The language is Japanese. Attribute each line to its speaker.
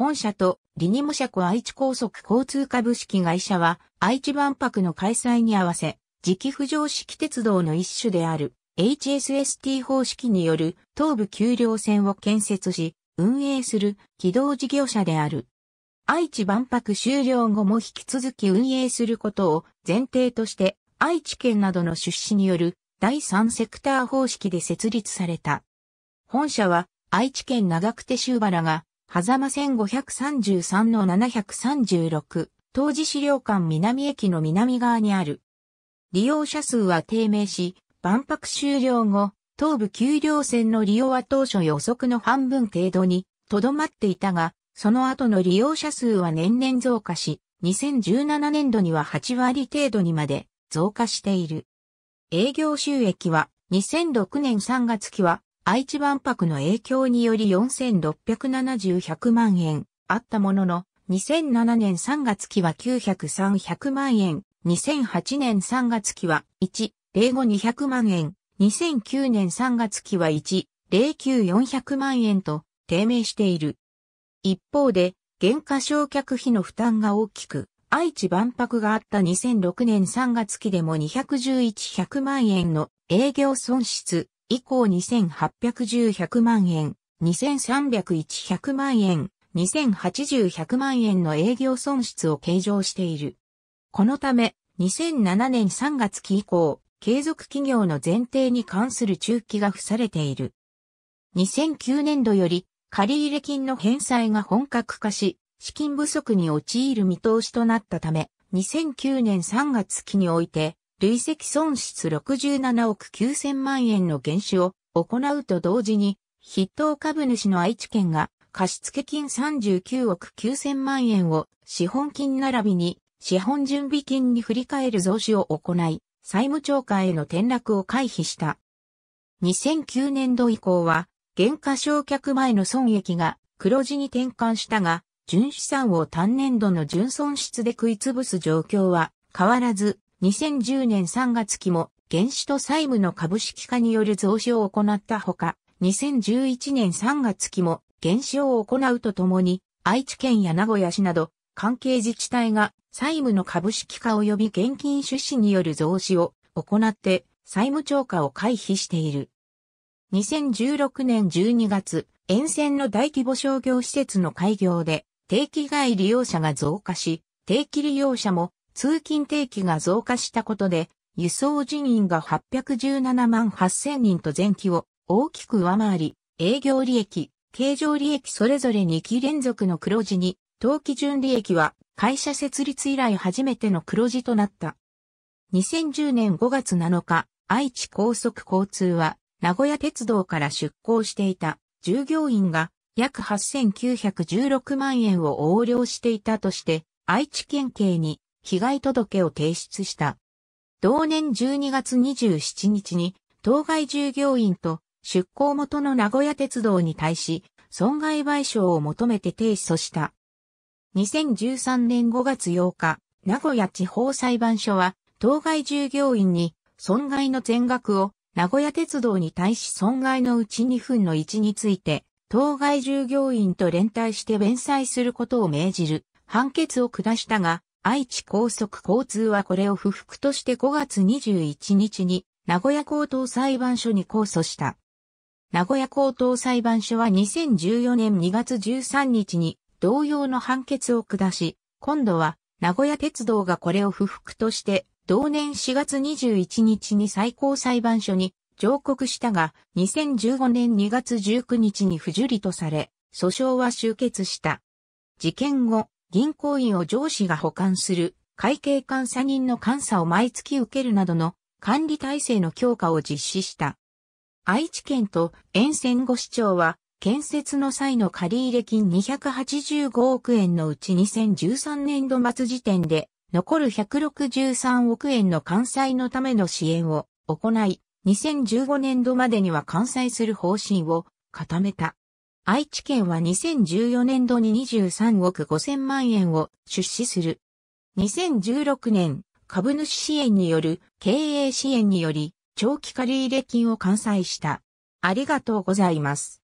Speaker 1: 本社とリニモ車庫愛知高速交通株式会社は愛知万博の開催に合わせ、磁気浮上式鉄道の一種である HSST 方式による東部丘陵線を建設し、運営する軌道事業者である。愛知万博終了後も引き続き運営することを前提として愛知県などの出資による第三セクター方式で設立された。本社は愛知県長久手州原が狭間1533の736当時資料館南駅の南側にある。利用者数は低迷し、万博終了後、東部丘陵線の利用は当初予測の半分程度にとどまっていたが、その後の利用者数は年々増加し、2017年度には8割程度にまで増加している。営業収益は2006年3月期は愛知万博の影響により4670-100万円あったものの、2007年3月期は90300万円、2008年3月期は1、05-200万円、2009年3月期は1、09-400万円と低迷している。一方で、原価償却費の負担が大きく、愛知万博があった2006年3月期でも211-100万円の営業損失、以降2810-100万円、2301-100万円、2080-100万円の営業損失を計上している。このため、2007年3月期以降、継続企業の前提に関する中期が付されている。2009年度より借入金の返済が本格化し、資金不足に陥る見通しとなったため、2009年3月期において、累積損失67億9000万円の減収を行うと同時に、筆頭株主の愛知県が貸付金39億9000万円を資本金並びに資本準備金に振り替える増資を行い、債務超過への転落を回避した。2009年度以降は、原価償却前の損益が黒字に転換したが、純資産を単年度の純損失で食い潰す状況は変わらず、2010年3月期も原資と債務の株式化による増資を行ったほか、2011年3月期も原資を行うとともに、愛知県や名古屋市など関係自治体が債務の株式化及び現金出資による増資を行って債務超過を回避している。2016年12月、沿線の大規模商業施設の開業で定期外利用者が増加し、定期利用者も通勤定期が増加したことで、輸送人員が817万8000人と前期を大きく上回り、営業利益、経常利益それぞれ2期連続の黒字に、当期純利益は会社設立以来初めての黒字となった。2010年5月7日、愛知高速交通は名古屋鉄道から出向していた従業員が約8916万円を横領していたとして愛知県警に被害届を提出した。同年12月27日に、当該従業員と出向元の名古屋鉄道に対し、損害賠償を求めて提訴した。2013年5月8日、名古屋地方裁判所は、当該従業員に損害の全額を名古屋鉄道に対し損害のうち2分の1について、当該従業員と連帯して弁済することを命じる判決を下したが、愛知高速交通はこれを不服として5月21日に名古屋高等裁判所に控訴した。名古屋高等裁判所は2014年2月13日に同様の判決を下し、今度は名古屋鉄道がこれを不服として同年4月21日に最高裁判所に上告したが、2015年2月19日に不受理とされ、訴訟は終結した。事件後、銀行員を上司が保管する会計監査人の監査を毎月受けるなどの管理体制の強化を実施した。愛知県と沿線5市町は建設の際の借入金285億円のうち2013年度末時点で残る163億円の関西のための支援を行い、2015年度までには完済する方針を固めた。愛知県は2014年度に23億5000万円を出資する。2016年、株主支援による経営支援により、長期借入金を完済した。ありがとうございます。